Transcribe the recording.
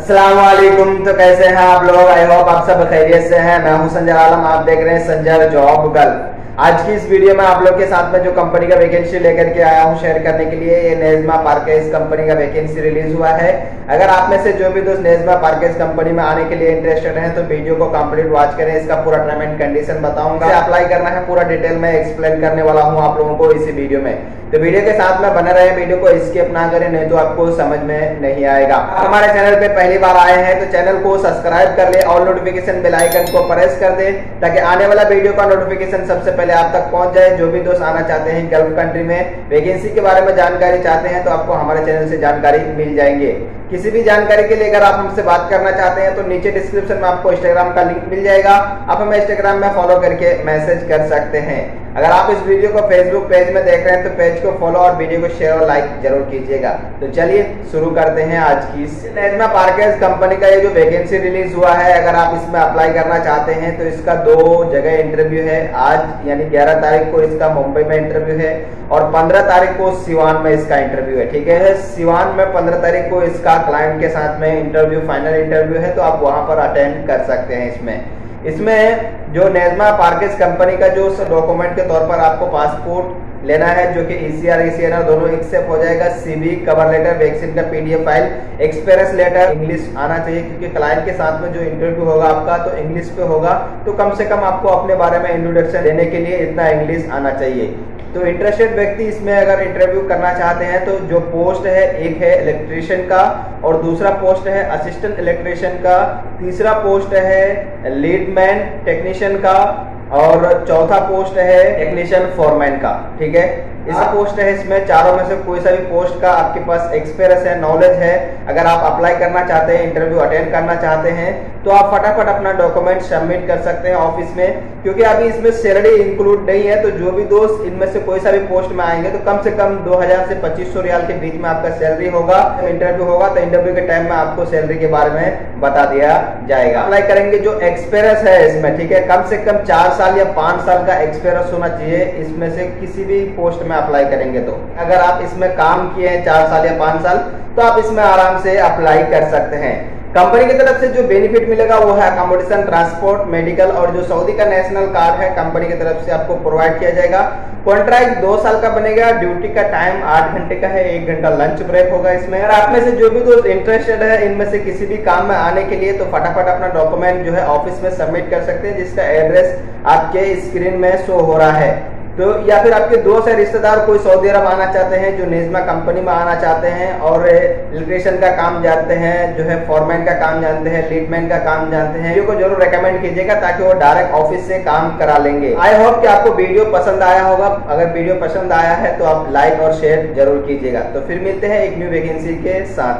असलाकुम तो कैसे हैं आप लोग? आई होप आप सब खैरियत से हैं। मैं हूँ संजय आलम। आप देख रहे हैं संजय जॉब गर्ल आज की इस वीडियो में आप लोग के साथ में जो कंपनी का वैकेंसी लेकर के आया हूँ शेयर करने के लिए, ये नेजमा पार्केस कंपनी का वैकेंसी रिलीज़ हुआ है। अगर आप में से जो भी दोस्त नेजमा पार्केस कंपनी में आने के लिए इंटरेस्टेड हैं तो वीडियो को कंप्लीट वॉच करें। इसका पूरा टर्म एंड कंडीशन बताऊँगा। अप्लाई करना है, पूरा डिटेल में एक्सप्लेन करने वाला हूँ आप लोगों को इसी वीडियो में। तो वीडियो के साथ में बने रहे वीडियो को स्किप ना करें, नहीं तो आपको समझ में नहीं आएगा। हमारे चैनल पे पहली बार आए हैं तो चैनल को सब्सक्राइब कर ले, और नोटिफिकेशन बेल आइकन को प्रेस कर दे, ताकि आने वाला वीडियो का नोटिफिकेशन सबसे पहले आप तक पहुँच जाए, जो भी दोस्त आना चाहते हैं गल्फ कंट्री में वैकेंसी के बारे में जानकारी चाहते हैं तो आपको हमारे चैनल से जानकारी मिल जाएँगे। किसी भी जानकारी के लिए अगर आप हमसे बात करना चाहते हैं तो नीचे डिस्क्रिप्शन में आपको इंस्टाग्राम का लिंक मिल जाएगा। आप हमें इंस्टाग्राम में फॉलो करके मैसेज कर सकते हैं। अगर आप इस वीडियो को फेसबुक पेज में देख रहे हैं तो पेज को फॉलो और वीडियो को शेयर और लाइक ज़रूर कीजिएगा। तो चलिए शुरू करते हैं आज की नेजमा पार्केज कंपनी का ये जो वैकेंसी रिलीज़ हुआ है, अगर आप इसमें अप्लाई करना चाहते हैं तो इसका दो जगह इंटरव्यू है। आज, यानी 11 तारीख को इसका मुंबई में इंटरव्यू है और 15 तारीख को सिवान में इसका इंटरव्यू है, ठीक है? सिवान में 15 तारीख को इसका क्लाइंट के साथ में इंटरव्यू फाइनल इंटरव्यू है तो आप वहाँ पर अटेंड कर सकते हैं इसमें। इसमें जो नेजमा पार्किस कंपनी का जो डॉक्यूमेंट के तौर पर आपको पासपोर्ट लेना है, जो कि ईसीआर ईसीएनआर दोनों एक्सेप्ट हो जाएगा। सीबी कवर लेटर वैक्सीन का PDF file experience letter English आना चाहिए, क्योंकि क्लाइंट के साथ में जो इंटरव्यू होगा आपका तो इंग्लिश पे होगा। तो कम से कम आपको अपने बारे में इंट्रोडक्शन देने के लिए इतना इंग्लिश आना चाहिए। तो इंटरेस्टेड व्यक्ति इसमें अगर इंटरव्यू करना चाहते हैं तो जो पोस्ट है, एक है इलेक्ट्रिशियन का और दूसरा पोस्ट है असिस्टेंट इलेक्ट्रिशियन का, तीसरा पोस्ट है लीडमैन टेक्नीशियन का और चौथा पोस्ट है टेक्नीशियन फॉरमैन का, ठीक है? इस पोस्ट है, इसमें चारों में से कोई सा भी पोस्ट का आपके पास एक्सपीरियंस है नॉलेज है, अगर आप अप्लाई करना चाहते हैं इंटरव्यू अटेंड करना चाहते हैं तो आप फटाफट अपना डॉक्यूमेंट सबमिट कर सकते हैं ऑफ़िस में, क्योंकि अभी इसमें सैलरी इंक्लूड नहीं है तो जो भी दोस्त इनमें से कोई सा भी पोस्ट में आएँगे तो कम से कम 2000 से 2500 रियाल के बीच में आपका सैलरी होगा इंटरव्यू होगा तो इंटरव्यू के टाइम में आपको सैलरी के बारे में बता दिया जाएगा। अप्लाई करेंगे जो एक्सपीरियंस है इसमें, ठीक है? कम से कम चार साल या पाँच साल का एक्सपीरियंस होना चाहिए, इसमें से किसी भी पोस्ट में अप्लाई करेंगे तो। अगर आप इसमें काम किए हैं चार साल या पाँच साल तो आप इसमें आराम से अप्लाई कर सकते हैं। कंपनी की तरफ़ से जो बेनिफिट मिलेगा वो है अकोमोडेशन ट्रांसपोर्ट मेडिकल और जो सऊदी का नेशनल कार्ड है कंपनी की तरफ़ से आपको प्रोवाइड किया जाएगा। कॉन्ट्रैक्ट दो साल का बनेगा ड्यूटी का टाइम आठ घंटे का है, एक घंटा लंच ब्रेक होगा इसमें। अगर आप में से जो भी दोस्त इंटरेस्टेड है, इनमें से किसी भी काम में आने के लिए तो फटाफट अपना डॉक्यूमेंट जो है ऑफ़िस में सबमिट कर सकते हैं, जिसका एड्रेस आपके स्क्रीन में शो हो रहा है। तो या फिर आपके दोस्त या रिश्तेदार कोई सऊदी अरब आना चाहते हैं, जो नेजमा कंपनी में आना चाहते हैं और इलेक्ट्रिशियन का काम जानते हैं, जो है फॉरमैन का काम जानते हैं, लीडमैन का काम जानते हैं को ज़रूर रेकमेंड कीजिएगा ताकि वो डायरेक्ट ऑफ़िस से काम करा लेंगे। आई होप कि आपको वीडियो पसंद आया होगा। अगर वीडियो पसंद आया है तो आप लाइक और शेयर ज़रूर कीजिएगा। तो फिर मिलते हैं एक न्यू वैकेंसी के साथ।